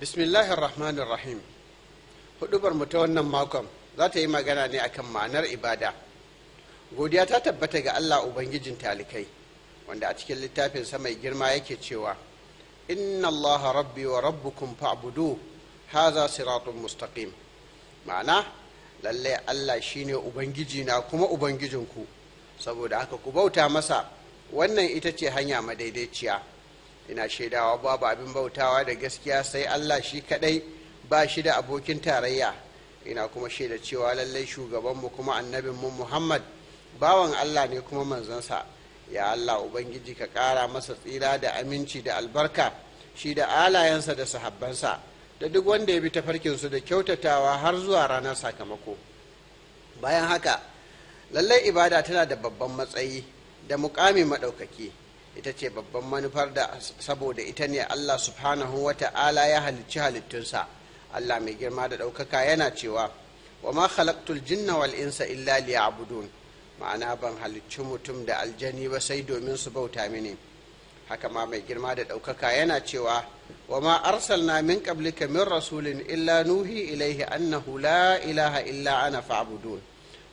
bismillahir rahmanir rahim hudubar mu ta wannan makon za ta yi magana ne akan ma'anar ibada. Godiya ta tabbata ga allah ubangijin talikai wanda a cikin littafin mai girma yake cewa inna allaha rabbi wa rabbukum fa'budu haza siratun mustaqim. Ma'ana lallai allah shine ubangiji na kuma ubangijinku. Saboda haka ku bauta masa wannan ita ce hanya madaidaiciya. Ina shaidawa babu abin bautawa da gaskiya sai allah shi kadai ba shi da abokin tarayya. Ina kuma shaida cewa lallai shugabanmu kuma annabinmu muhammad bawan allah ne kuma manzansa ya allah ubangiji ka kara masa tsira da aminci da albarka shi da alayensa da sahabbansa da duk wanda ya bi tafarkinsu da kyautatawa har zuwa ranar sakamako. Bayan haka lallai ibada tana da babban matsayi da mukami maɗaukaki. Ita ce babban manufar da saboda ita ne allah subhanahu wa ta'ala ya halicci halittunsa. Allah mai girma da ɗaukaka yana cewa wa ma khalaqtul jinna wal insa illa liya'budun. Ma'ana ban halicci mutum da aljani ba sai domin su bauta mini. Haka ma mai girma da ɗaukaka yana cewa wa ma arsalna min qablika min rasulin illa nuhi ilaihi annahu la ilaha illa ana fa'budun.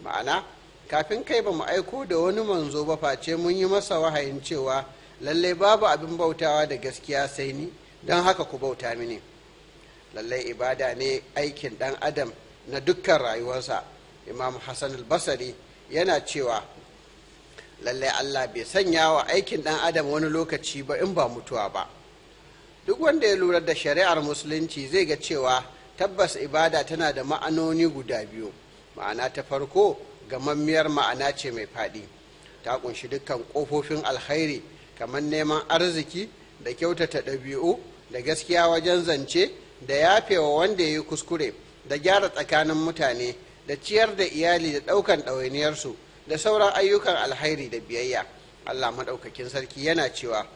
Ma'ana kafin kai ba mu aiko da wani manzo ba face mun yi masa wahayin cewa lallai babu abin bautawa da gaskiya sai ni don haka ku bauta mini. Lallai ibada ne aikin dan adam na dukkan rayuwarsa. Imam hassan al-basari yana cewa lallai allah bai sanya wa aikin dan adam wani lokaci ba in ba mutuwa ba. Duk wanda ya lura da shari'ar musulunci zai ga cewa tabbas ibada tana da ma'anoni guda biyu. Ma'ana ta farko gamammiyar ma'ana ce mai faɗi ta kunshi dukkan ƙofofin alkhairi kamar neman arziki da kyautata ɗabi'u da gaskiya wajen zance da yafewa wanda ya yi kuskure da gyara tsakanin mutane da ciyar da iyali da ɗaukan ɗawainiyarsu da sauran ayyukan alkhairi da biyayya allah maɗaukakin sarki yana cewa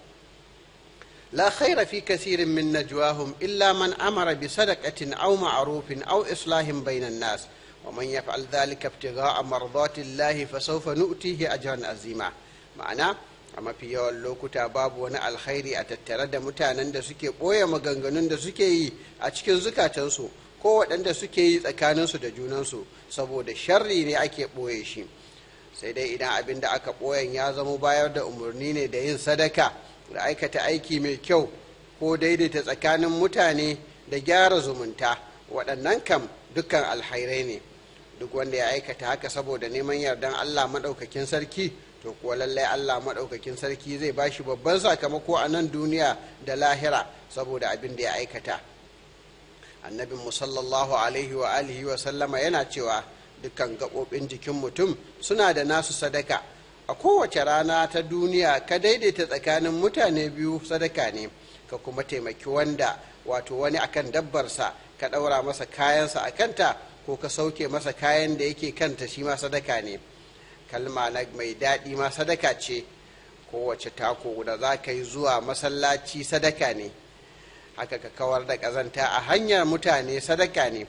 لا خير في كثير من نجواهم إلا من أمر بصدقة أو معروف أو إصلاح بين الناس ومن يفعل ذلك ابتغاء مرضات الله فسوف نؤتيه أجرا عظيما معنى amma fi yawan lokuta babu wani alkhairi a tattare da mutanen da suke ɓoye maganganun da suke yi a cikin zukatansu ko waɗanda suke yi tsakaninsu da junansu saboda sharri ne ake ɓoye shi sai dai idan abin da aka ɓoyen ya zamo bayar da umarni ne da yin sadaka da aikata aiki mai kyau ko daidaita tsakanin mutane da gyara zumunta waɗannan kam dukkan alhairai ne duk wanda ya aikata haka saboda neman yardan allah maɗaukakin sarki to kuwa lallai allah maɗaukakin sarki zai ba shi babban sakamako a nan duniya da lahira saboda abin da ya aikata. Annabin musallallahu alaihi wa alihi wa sallama yana cewa dukkan gaɓoɓin jikin mutum suna da nasu sadaka. A kowace rana ta duniya ka daidaita tsakanin mutane biyu sadaka ne ka kuma taimaki wanda wato wani akan dabbarsa ka ɗaura masa kayansa a kanta ko ka sauke masa kayan da yake kanta shi ma sadaka ne. Kalma na mai daɗi ma sadaka ce. Kowace tako da za ka yi zuwa masallaci sadaka ne. Haka ka kawar da ƙazanta a hanyar mutane sadaka ne.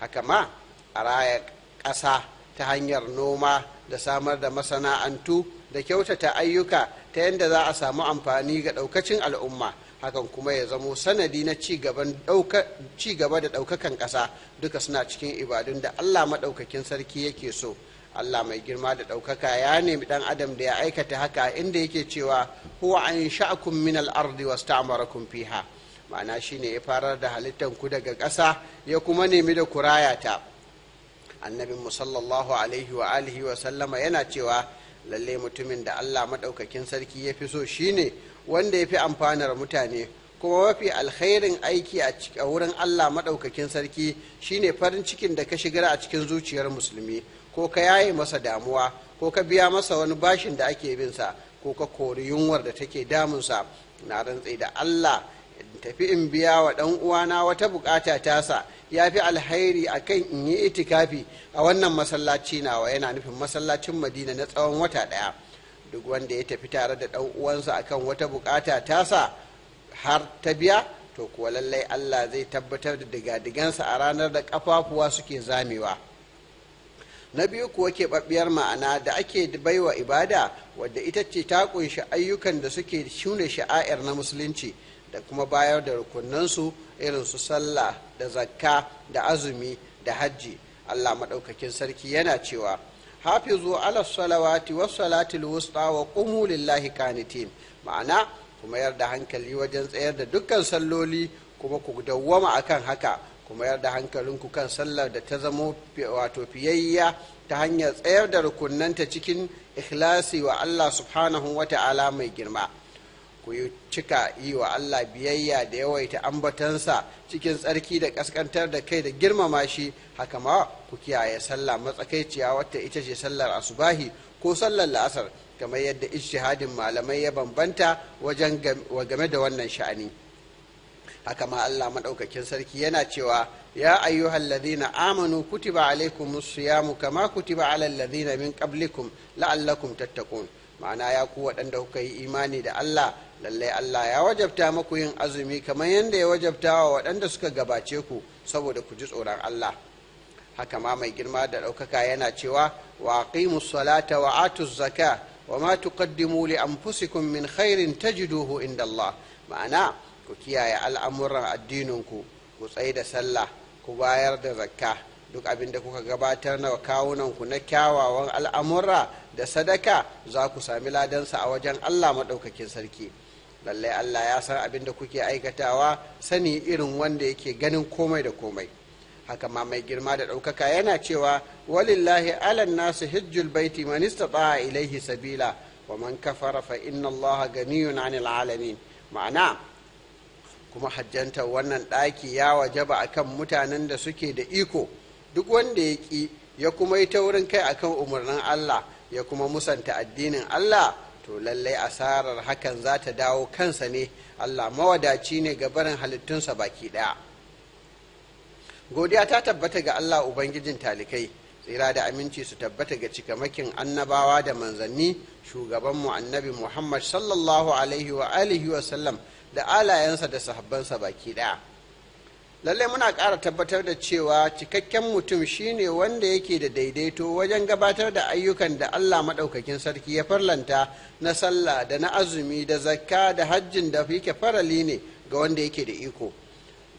Haka ma a raya ƙasa ta hanyar noma da samar da masana'antu da kyautata ayyuka ta yadda za a samu amfani ga ɗaukacin al'umma. Hakan kuma ya zamo sanadi na ci gaba da ɗaukakan ƙasa. Duka suna cikin ibadun da allah maɗaukakin sarki yake so. Allah mai girma da ɗaukaka ya nemi ɗan adam da ya aikata haka inda yake cewa huwa an sha'akum min al-ardi wasta'marakum fiha. Ma'ana shine ya farar da halittan ku daga ƙasa ya kuma nemi da kuraya ta. Annabin mu sallallahu alaihi wa alihi wa sallama yana cewa lalle mutumin da Allah maɗaukakin sarki ya fi so shine wanda ya fi amfanar mutane. Kuma mafi alkhairin aiki a wurin Allah maɗaukakin sarki shine farin cikin da ka shigar a cikin zuciyar musulmi. Ko ka yaye masa damuwa ko ka biya masa wani bashin da ake binsa ko ka kori yunwar da take damunsa na rantse da Allah tafi in biya wa ɗan uwana wata buƙata tasa. Ya fi alhairi a kan in yi itikafi a wannan masallaci nawa. Yana nufin masallacin madina na tsawon wata ɗaya. Duk wanda ya tafi tare da ɗan uwansa akan wata buƙata tasa har ta biya to kuwa lallai allah zai tabbatar da digadigansa a ranar da ƙafafuwa suke zamewa. Na biyu kuwa keɓaɓɓiyar ma'ana da ake baiwa ibada wadda ita ce ta ƙunshi ayyukan da suke shune sha'air na musulunci da kuma bayar da rukunansu irin su sallah da zakka da azumi da hajji. Allah maɗaukakin sarki yana cewa hafizu ala salawati was salatil wusta wa qumu lillahi qanitin. Ma'ana kuma yarda hankali wajen tsayar da dukkan salloli kuma ku dawwama akan haka. Kuma yarda hankalinku kan sallar da ta zamo wato fiyayya ta hanyar tsayar da rukunanta cikin ikhlasi wa Allah subhanahu wa ta'ala mai girma. Ku yi cika yi wa Allah biyayya da yawaita ambatansa cikin tsarki da kaskantar da kai da girmama shi haka ma ku kiyaye sallah matsakaiciya wata ita ce sallar asubahi ko sallar la'asar kamar yadda ijtihadin malamai ya bambanta wajen game da wannan sha'ani. Haka ma Allah maɗaukakin sarki yana cewa ya ayyuhal ladhina amanu kutiba alaikumus siyamu kama kutiba alal ladhina min qablikum la'allakum tattaqun. Ma'ana ya ku waɗanda kuka yi imani da Allah lallai Allah ya wajabta maku yin azumi kamar yadda ya wajabta wa waɗanda suka gabace ku saboda ku ji tsoron Allah. Haka ma mai girma da ɗaukaka yana cewa wa aqimus salata wa atuz zaka wa ma tuqaddimu li anfusikum min khairin tajiduhu inda Allah ma'ana ku kiyaye al'amuran addininku ku tsaye da sallah ku bayar da zakka. Duk abin da kuka gabatar na kawunanku na kyawawan al'amura da sadaka za ku sami ladansa a wajen Allah maɗaukakin sarki. Lallai Allah ya san abin da kuke aikatawa sani irin wanda yake ganin komai da komai. Haka ma mai girma da ɗaukaka yana cewa walillahi alan nasu hijjul baiti man istata'a ilaihi sabila wa man kafara fa inna Allah ganiyun 'anil alamin. Ma'ana kuma hajjantar wannan ɗaki ya wajaba akan mutanen da suke da iko. Duk wanda ya ƙi ya kuma yi taurin kai akan umarnin Allah ya kuma musanta addinin Allah to lallai asarar hakan za ta dawo kansa ne. Allah mawadaci ne ga barin halittunsa baki ɗaya. Godiya ta tabbata ga Allah ubangijin talikai. Tsira da aminci su tabbata ga cikamakin annabawa da manzanni shugabanmu annabi muhammad sallallahu alaihi wa alihi wa sallam da alayensa da sahabbansa baki ɗaya. Lallai muna ƙara tabbatar da cewa cikakken mutum shine wanda yake da daidaito wajen gabatar da ayyukan da allah maɗaukakin sarki ya farlanta na sallah da na azumi da zakka da hajjin da yake farali ne ga wanda yake da iko.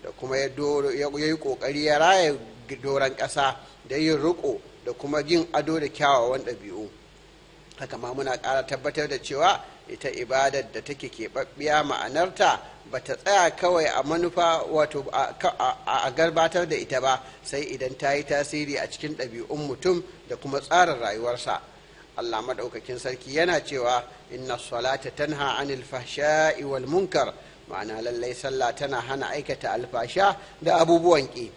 Da kuma ya yi ƙoƙari ya raya doron ƙasa da yin riƙo da kuma yin ado da kyawawan ɗabi'u. Haka ma muna ƙara tabbatar da cewa ita ibadar da take keɓaɓɓiya ma'anarta ba ta tsaya kawai a manufa wato a garbatar da ita ba sai idan ta yi tasiri a cikin ɗabi'un mutum da kuma tsarin rayuwarsa. Allah maɗaukakin sarki yana cewa inna salata tanha anil fahsha'i wal munkar. Ma'ana lallai sallah tana hana aikata alfasha da abubuwan ƙi.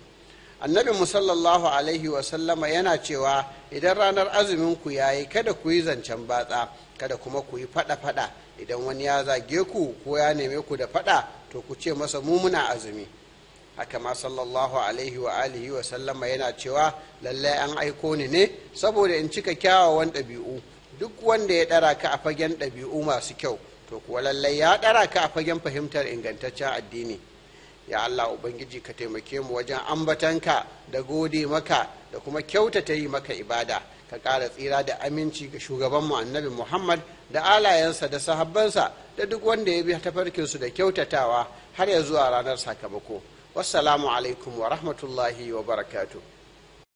Annabi musallallahu alaihi wasallama yana cewa idan ranar azumin ku yayi kada ku yi zancen batsa kada kuma ku yi fada-fada idan wani ya zage ku ko ya neme ku da fada to ku ce masa mu muna azumi. Haka ma sallallahu alaihi wa alihi wa sallama yana cewa lallai an aiko ni ne saboda in cika kyawawan ɗabi'u. Duk wanda ya ɗara ka a fagen ɗabi'u masu kyau to kuwa lallai ya ɗara ka a fagen fahimtar ingantaccen addini. Ya Allah Ubangiji ka taimake mu wajen ambatanka da gode maka da kuma kyautata yi maka ibada. Ka ƙara tsira da aminci ga shugabanmu annabi Muhammad da alayensa da sahabbansa da duk wanda ya bi tafarkinsu da kyautatawa har ya zuwa ranar sakamako. Wassalamu alaikum wa rahmatullahi wa barakatuh.